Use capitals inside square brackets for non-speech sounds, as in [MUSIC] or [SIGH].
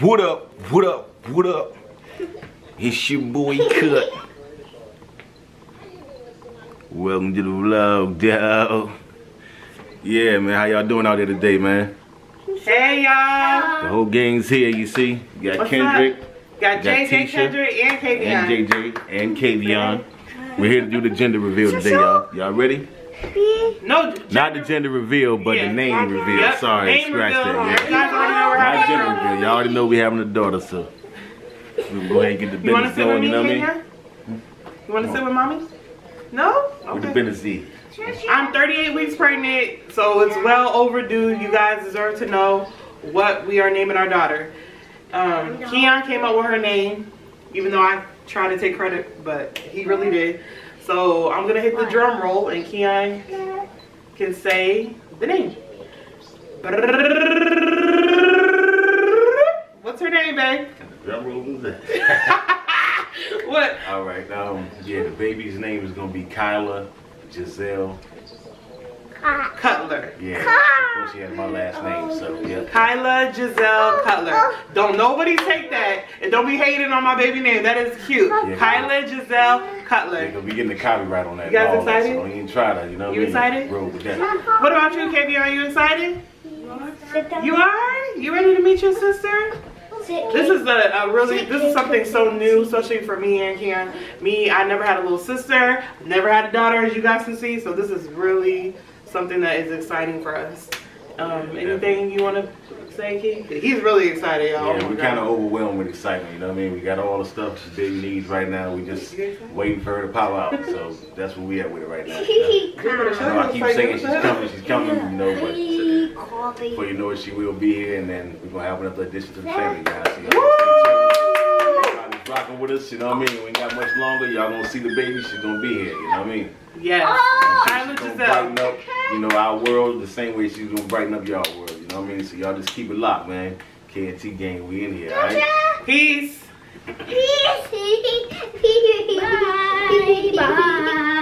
What up? What up? What up? It's your boy Cut. Welcome to the vlog, dog. Yeah, man, how y'all doing out there today, man? Hey y'all. The whole gang's here, you see. You got What's Kendrick. Got Got JJ Kendrick and KVN. and JJ, and Kavion. We're here to do the gender reveal today, y'all. Y'all ready? No, Not the gender reveal, but Yeah. the name reveal. Yep, Sorry, name scratch reveal. that. You Yeah. guys already know we're Not having gender reveal. Y'all already know we having a daughter, so we can go ahead and get the You want to business sit with going. me, You know what I mean? You want to sit with mommy? No? With the Okay. business is. I'm 38 weeks pregnant, so it's well overdue. You guys deserve to know what we are naming our daughter. Um, Keon came up with her name, even though I tried to take credit, but he really did. So I'm gonna hit the drum roll, and Keon can say the name. What's her name, babe? Drum roll was [LAUGHS] that? What? All right. Um. Yeah. The baby's name is gonna be Kyla Giselle. Cutler. Yeah. Of course, she has my last name, so oh. yeah. Kyla Giselle oh, Cutler. Oh. Don't nobody take that and don't be hating on my baby name. That is cute. Kyla Giselle They're Cutler. gonna be getting the copyright on that. You guys and that, excited? So don't try to, you know what You I excited? Roll with that. What about you, KB? Are you excited? You are? You ready to meet your sister? This is a, a really, this is something so new, especially for me and Kian. Me, I never had a little sister, never had a daughter, as you guys can see. So this is really something that is exciting for us. Um, anything you want to say, Key? He's really excited, y'all. Yeah, Oh we're kind of overwhelmed with excitement, you know what I mean? We got all the stuff the baby needs right now. We just waiting for her to pop out. [LAUGHS] So that's where we at with it right now. you know? [LAUGHS] I know I keep saying she's coming, she's coming, you know, but before you know it, she will be here, and then we're gonna have another addition to the family, guys. So y'all stay tuned. Everybody's rocking with us, you know what I mean? We ain't got much longer. Y'all gonna see the baby. She's gonna be here, you know what I mean? Yes. Oh, she's Kyla gonna Giselle. brighten up, you know, our world the same way she's gonna brighten up y'all world. You know what I mean? So y'all just keep it locked, man. KNT gang, we in here, alright? Peace. Peace. [LAUGHS] Bye. Bye. [LAUGHS]